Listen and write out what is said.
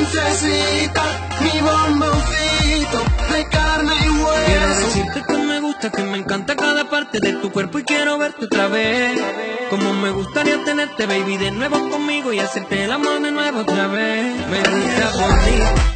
princesita, mi bomboncito de carne y hueso. Quiero decirte que me gusta, que me encanta cada parte de tu cuerpo y quiero verte otra vez. Como me gustaría tenerte, baby, de nuevo conmigo y hacerte el amor de nuevo otra vez. Me gusta por ti